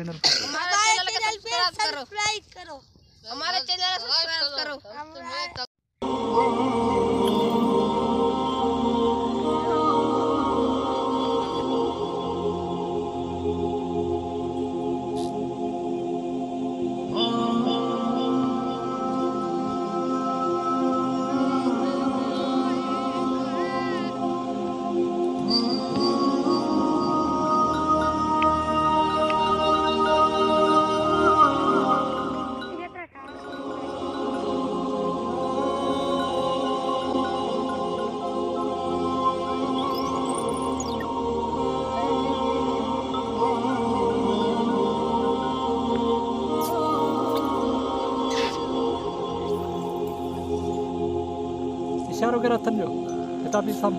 चैनल को हमारे चैनल को सब्सक्राइब करो। सब्सक्राइब करो। हमारे चैनल को सब्सक्राइब करो। Syahrul Tanjo, tetapi sama.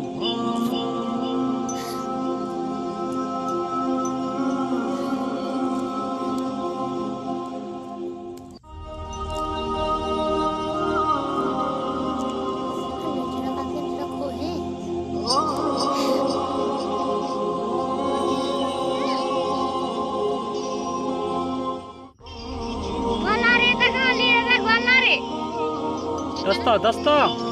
Dasta dasta.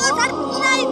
刚才那一。